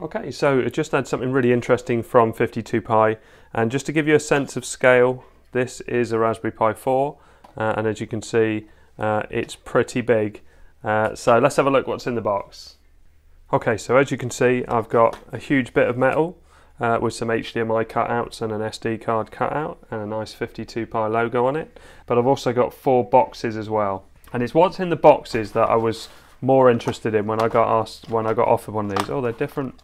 Okay, so I just had something really interesting from 52Pi, and just to give you a sense of scale, this is a Raspberry Pi 4, uh, and as you can see, uh, it's pretty big. Uh, so let's have a look what's in the box. Okay, so as you can see, I've got a huge bit of metal uh, with some HDMI cutouts and an SD card cutout and a nice 52Pi logo on it, but I've also got four boxes as well. And it's what's in the boxes that I was more interested in when I got asked when I got offered one of these. Oh, they're different.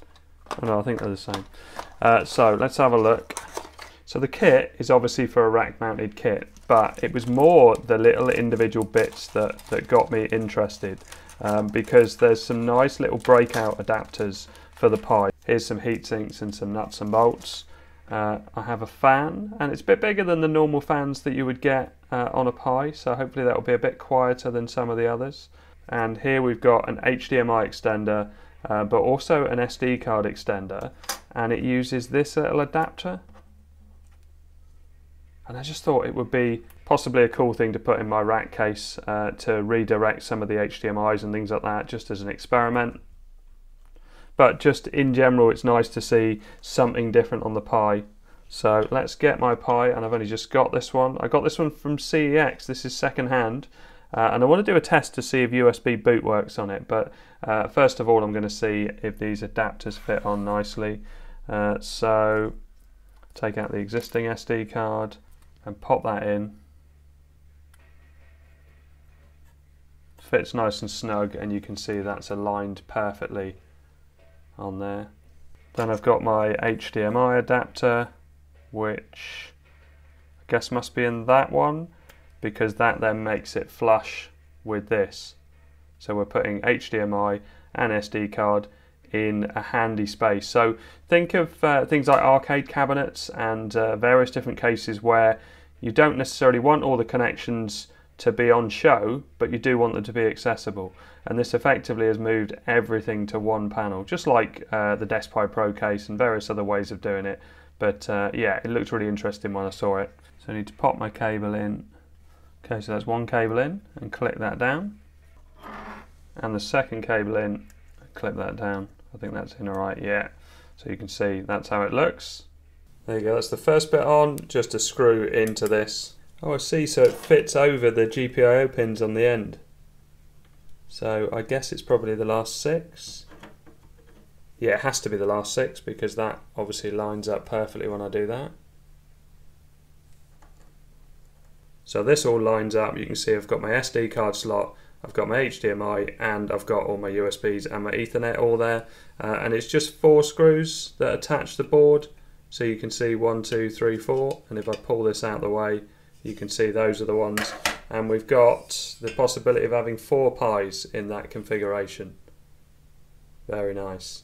Oh no, I think they're the same. Uh, so let's have a look. So the kit is obviously for a rack-mounted kit, but it was more the little individual bits that that got me interested um, because there's some nice little breakout adapters for the Pi. Here's some heat sinks and some nuts and bolts. Uh, I have a fan, and it's a bit bigger than the normal fans that you would get uh, on a Pi, so hopefully that will be a bit quieter than some of the others. And here we've got an HDMI extender, uh, but also an SD card extender, and it uses this little adapter. And I just thought it would be possibly a cool thing to put in my rack case uh, to redirect some of the HDMIs and things like that, just as an experiment. But just in general, it's nice to see something different on the Pi. So let's get my Pi, and I've only just got this one. I got this one from CEX. This is second hand. Uh, and I want to do a test to see if USB boot works on it, but uh, first of all I'm going to see if these adapters fit on nicely. Uh, so take out the existing SD card and pop that in. Fits nice and snug and you can see that's aligned perfectly on there. Then I've got my HDMI adapter which I guess must be in that one because that then makes it flush with this. So we're putting HDMI and SD card in a handy space. So think of uh, things like arcade cabinets and uh, various different cases where you don't necessarily want all the connections to be on show, but you do want them to be accessible. And this effectively has moved everything to one panel, just like uh, the DeskPi Pro case and various other ways of doing it. But uh, yeah, it looked really interesting when I saw it. So I need to pop my cable in Okay, so that's one cable in and click that down. And the second cable in, clip that down. I think that's in alright, yeah. So you can see that's how it looks. There you go, that's the first bit on, just a screw into this. Oh, I see, so it fits over the GPIO pins on the end. So I guess it's probably the last six. Yeah, it has to be the last six because that obviously lines up perfectly when I do that. So this all lines up. You can see I've got my SD card slot, I've got my HDMI, and I've got all my USBs and my Ethernet all there. Uh, and it's just four screws that attach the board. So you can see one, two, three, four. And if I pull this out of the way, you can see those are the ones. And we've got the possibility of having four Pis in that configuration. Very nice.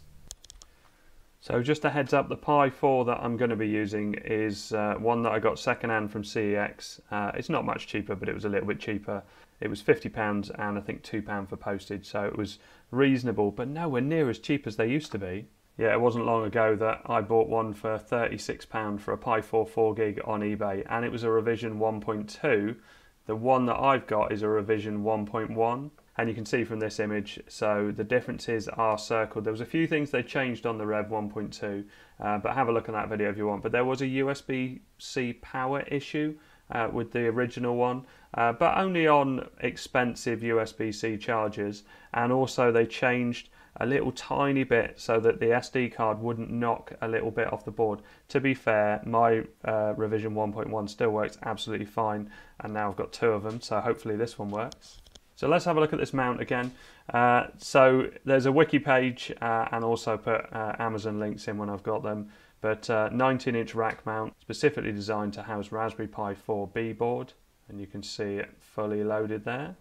So just a heads up, the Pi 4 that I'm going to be using is uh, one that I got secondhand from CEX. Uh, it's not much cheaper, but it was a little bit cheaper. It was £50 and I think £2 for postage, so it was reasonable, but nowhere near as cheap as they used to be. Yeah, it wasn't long ago that I bought one for £36 for a Pi 4 4 gig on eBay, and it was a revision 1.2. The one that I've got is a revision 1.1 and you can see from this image so the differences are circled there was a few things they changed on the rev 1.2 uh, but have a look at that video if you want but there was a usb-c power issue uh, with the original one uh, but only on expensive usb-c chargers and also they changed a little tiny bit so that the SD card wouldn't knock a little bit off the board. To be fair, my uh, revision 1.1 still works absolutely fine and now I've got two of them so hopefully this one works. So let's have a look at this mount again. Uh, so there's a wiki page uh, and also put uh, Amazon links in when I've got them. But 19 uh, inch rack mount specifically designed to house Raspberry Pi 4B board. And you can see it fully loaded there.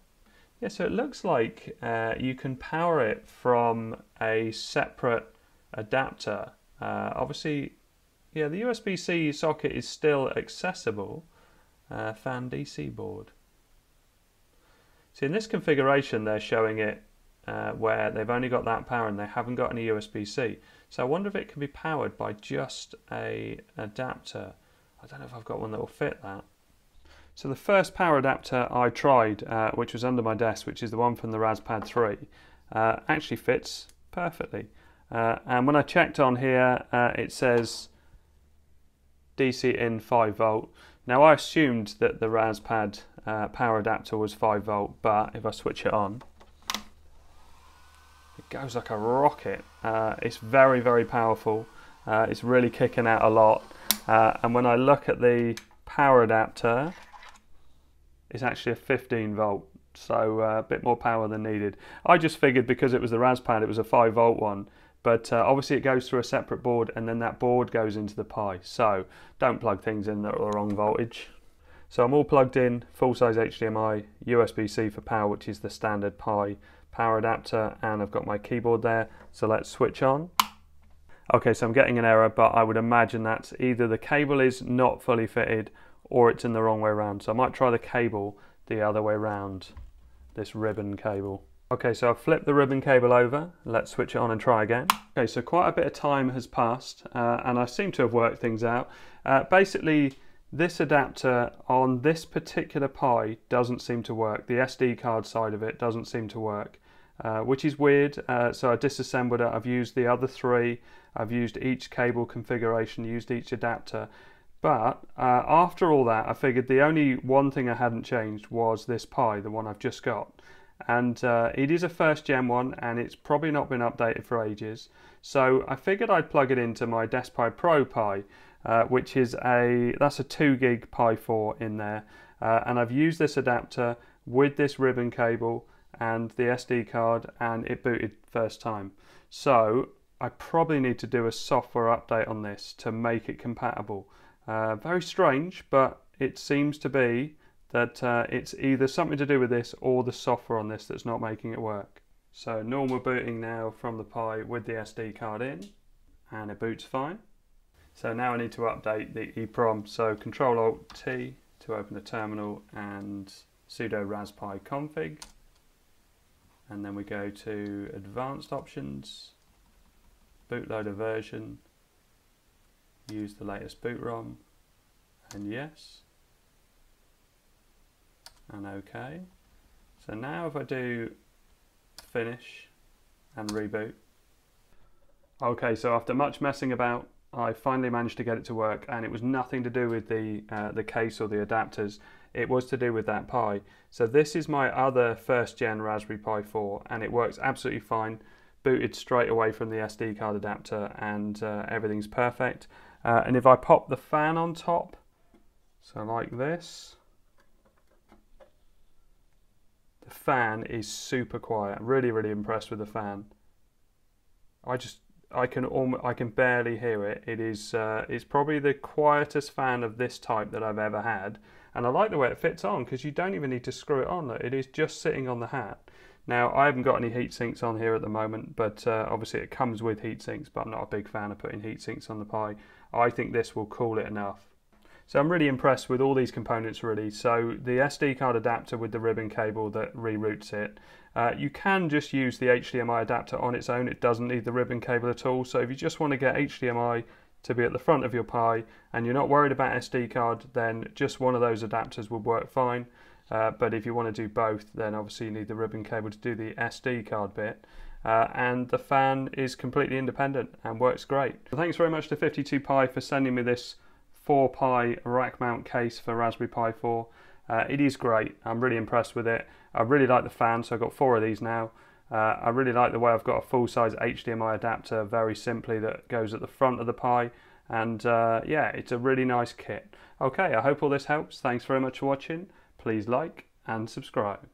Yeah, so it looks like uh, you can power it from a separate adapter. Uh, obviously, yeah, the USB-C socket is still accessible. fan DC board. See in this configuration they're showing it uh, where they've only got that power and they haven't got any USB-C. So I wonder if it can be powered by just a adapter. I don't know if I've got one that will fit that. So the first power adapter I tried, uh, which was under my desk, which is the one from the Raspad 3, uh, actually fits perfectly. Uh, and when I checked on here, uh, it says DC in 5 volt. Now I assumed that the Raspad uh, power adapter was 5 volt, but if I switch it on, it goes like a rocket. Uh, it's very, very powerful. Uh, it's really kicking out a lot. Uh, and when I look at the power adapter, it's actually a 15 volt, so uh, a bit more power than needed. I just figured because it was the Raspad, it was a 5 volt one, but uh, obviously it goes through a separate board and then that board goes into the Pi. So don't plug things in that are the wrong voltage. So I'm all plugged in, full size HDMI, USB-C for power, which is the standard Pi power adapter, and I've got my keyboard there. So let's switch on. Okay, so I'm getting an error, but I would imagine that either the cable is not fully fitted or it's in the wrong way around. So I might try the cable the other way around, this ribbon cable. Okay, so I've flipped the ribbon cable over. Let's switch it on and try again. Okay, so quite a bit of time has passed uh, and I seem to have worked things out. Uh, basically, this adapter on this particular Pi doesn't seem to work. The SD card side of it doesn't seem to work, uh, which is weird. Uh, so I disassembled it. I've used the other three. I've used each cable configuration, used each adapter. But uh, after all that, I figured the only one thing I hadn't changed was this Pi, the one I've just got and uh, it is a first gen one and it's probably not been updated for ages so I figured I'd plug it into my DeskPi Pro Pi uh, which is a that's a 2 gig Pi 4 in there. Uh, and I've used this adapter with this ribbon cable and the SD card and it booted first time. So I probably need to do a software update on this to make it compatible. Uh, very strange but it seems to be that uh, it's either something to do with this or the software on this that's not making it work. So normal booting now from the Pi with the SD card in and it boots fine. So now I need to update the EEPROM. So Control Alt T to open the terminal and sudo raspi config. And then we go to advanced options, bootloader version, use the latest boot ROM and yes and OK. So now if I do finish and reboot. Okay, so after much messing about, I finally managed to get it to work and it was nothing to do with the, uh, the case or the adapters. It was to do with that Pi. So this is my other first gen Raspberry Pi 4 and it works absolutely fine. Booted straight away from the SD card adapter and uh, everything's perfect. Uh, and if I pop the fan on top, so like this, the fan is super quiet. Really, really impressed with the fan. I just I can almost, I can barely hear it. It is uh, it's probably the quietest fan of this type that I've ever had, and I like the way it fits on because you don't even need to screw it on. It is just sitting on the hat. Now I haven't got any heat sinks on here at the moment, but uh, obviously it comes with heat sinks. But I'm not a big fan of putting heat sinks on the Pi. I think this will cool it enough. So I'm really impressed with all these components really. So the SD card adapter with the ribbon cable that reroutes it. Uh, you can just use the HDMI adapter on its own. It doesn't need the ribbon cable at all. So if you just want to get HDMI to be at the front of your Pi and you're not worried about SD card, then just one of those adapters would work fine. Uh, but if you want to do both, then obviously you need the ribbon cable to do the SD card bit. Uh, and the fan is completely independent and works great. Thanks very much to 52Pi for sending me this 4 Pi rack mount case for Raspberry Pi 4. Uh, it is great. I'm really impressed with it. I really like the fan, so I've got four of these now. Uh, I really like the way I've got a full-size HDMI adapter very simply that goes at the front of the Pi. And uh, yeah, it's a really nice kit. Okay, I hope all this helps. Thanks very much for watching. Please like and subscribe.